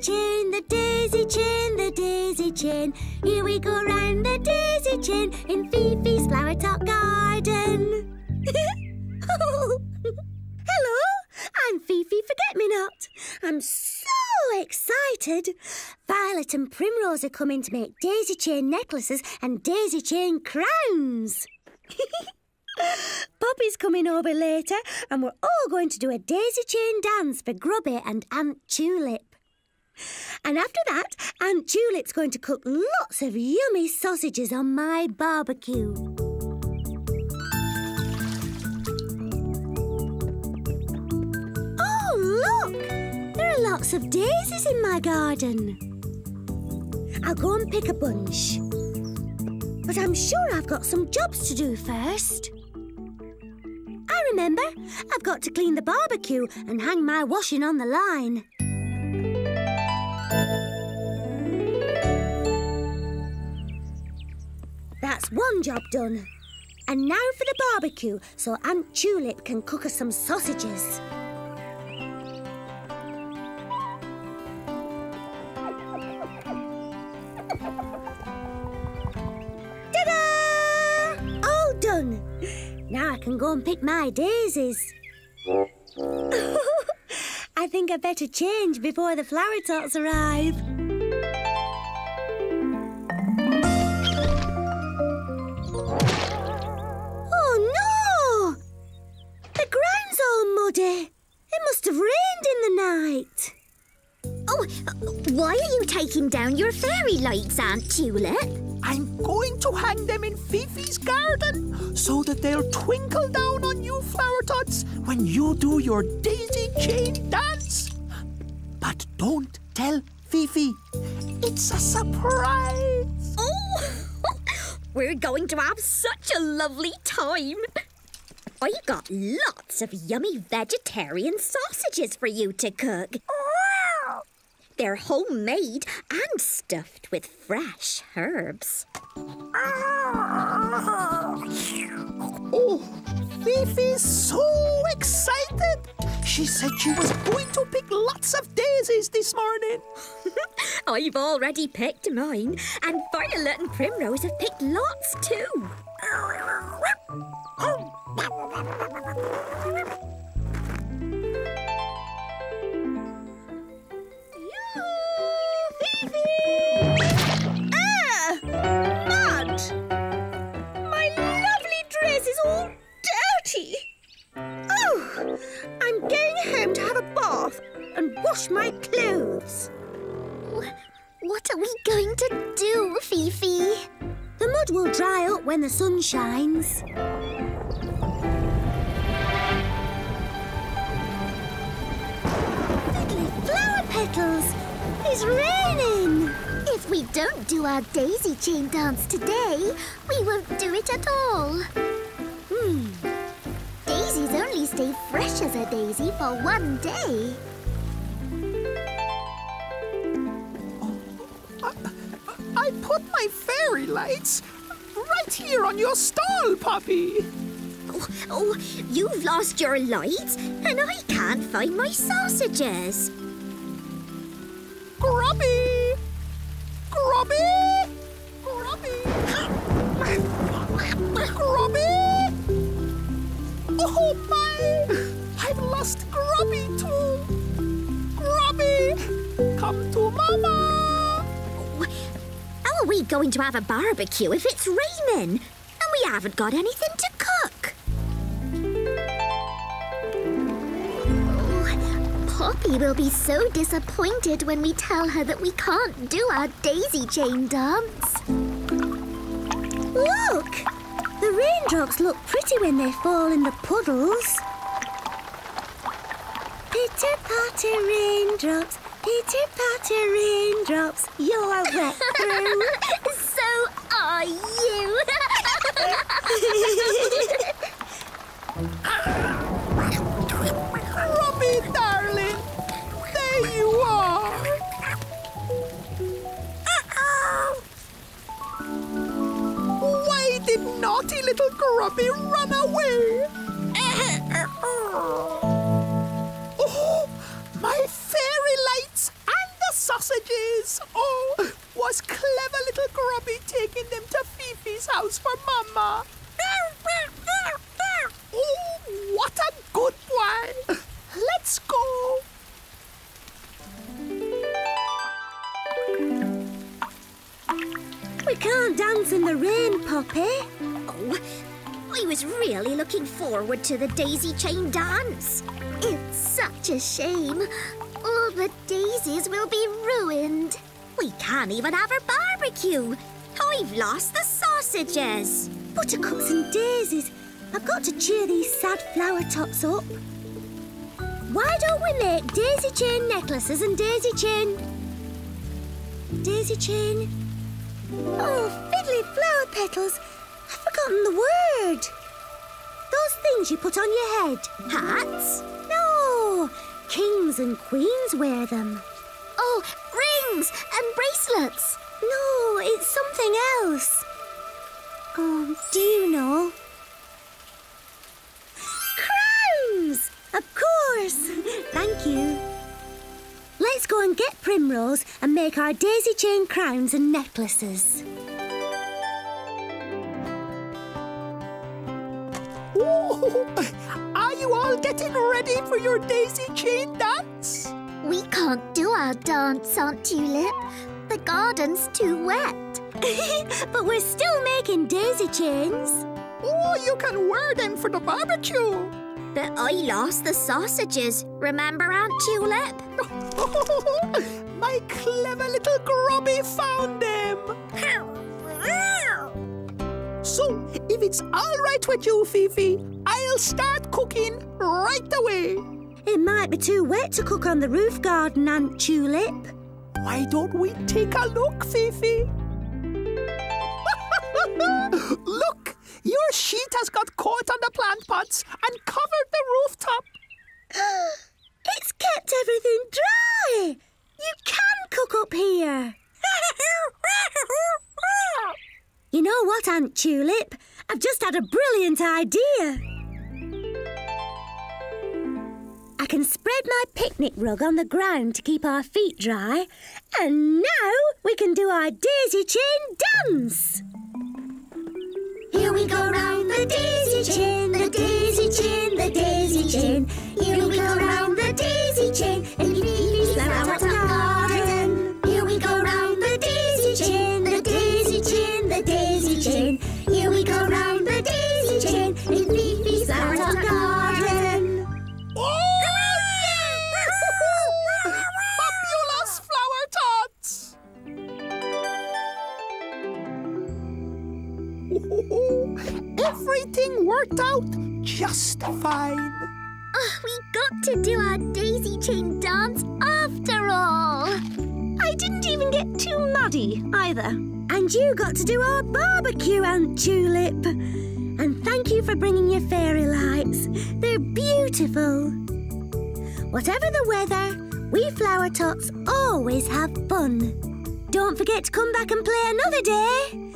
chain, the daisy chain, the daisy chain. Here we go round the daisy chain in Fifi's flower tot garden. Oh, hello, I'm Fifi Forget Me Not. I'm so excited. Violet and Primrose are coming to make daisy chain necklaces and daisy chain crowns. Poppy's coming over later, and we're all going to do a daisy chain dance for Grubby and Aunt Tulip. And after that, Aunt Tulip's going to cook lots of yummy sausages on my barbecue. Oh, look! There are lots of daisies in my garden. I'll go and pick a bunch. But I'm sure I've got some jobs to do first. I remember. I've got to clean the barbecue and hang my washing on the line. One job done. And now for the barbecue so Aunt Tulip can cook us some sausages. Ta-da! All done. Now I can go and pick my daisies. I think I better change before the flower tots arrive. Taking down your fairy lights, Aunt Tulip? I'm going to hang them in Fifi's garden so that they'll twinkle down on you flower tots when you do your daisy chain dance. But don't tell Fifi. It's a surprise. Oh, we're going to have such a lovely time. I've got lots of yummy vegetarian sausages for you to cook. Oh, They're homemade and stuffed with fresh herbs. Oh, Fifi's so excited. She said she was going to pick lots of daisies this morning. I've already picked mine, and Violet and Primrose have picked lots too. clothes. What are we going to do, Fifi? The mud will dry up when the sun shines. Fiddly flower petals! It's raining! If we don't do our daisy chain dance today, we won't do it at all. Hmm. Daisies only stay fresh as a daisy for one day. I put my fairy lights right here on your stall, Poppy. Oh, oh, you've lost your lights, and I can't find my sausages. Grubby! Grubby! Going to have a barbecue if it's raining and we haven't got anything to cook? Poppy will be so disappointed when we tell her that we can't do our daisy chain dance. Look! The raindrops look pretty when they fall in the puddles. Pitter patter raindrops, pitter patter raindrops, you're wet through. Are you. Grubby, darling! There you are! Why did naughty little Grubby run away? Uh-huh. For Oh, what a good boy! Let's go! We can't dance in the rain, Poppy. Oh, I was really looking forward to the daisy chain dance. It's such a shame. All the daisies will be ruined. We can't even have our barbecue. I've lost the sausages. Buttercups and daisies. I've got to cheer these sad flower tots up. Why don't we make daisy chain necklaces and daisy chain... Daisy chain... Oh, fiddly flower petals. I've forgotten the word. Those things you put on your head. Hats? No, kings and queens wear them. Oh, rings and bracelets. No, it's something else. Oh, do you know? Crowns! Of course! Thank you. Let's go and get Primrose and make our daisy chain crowns and necklaces. Ooh, are you all getting ready for your daisy chain dance? We can't do our dance, Aunt Tulip. The garden's too wet. but we're still making daisy chains. Oh, you can wear them for the barbecue. But I lost the sausages. Remember, Aunt Tulip? My clever little grubby found them. So, if it's all right with you, Fifi, I'll start cooking right away. It might be too wet to cook on the roof garden, Aunt Tulip. Why don't we take a look, Fifi? Look, your sheet has got caught on the plant pots and covered the rooftop. it's kept everything dry. You can cook up here. you know what, Aunt Tulip? I've just had a brilliant idea. I can spread my picnic rug on the ground to keep our feet dry. And now we can do our daisy chain dance. Here we go round the daisy chain, the daisy chain, the daisy chain. Here we go round the daisy chain, and Fifi's flower garden. Here we go round the daisy chain, the daisy chain, the daisy chain. Here we go round Everything worked out just fine. Oh, we got to do our daisy chain dance after all. I didn't even get too muddy either. And you got to do our barbecue, Aunt Tulip. And thank you for bringing your fairy lights. They're beautiful. Whatever the weather, we flower tots always have fun. Don't forget to come back and play another day.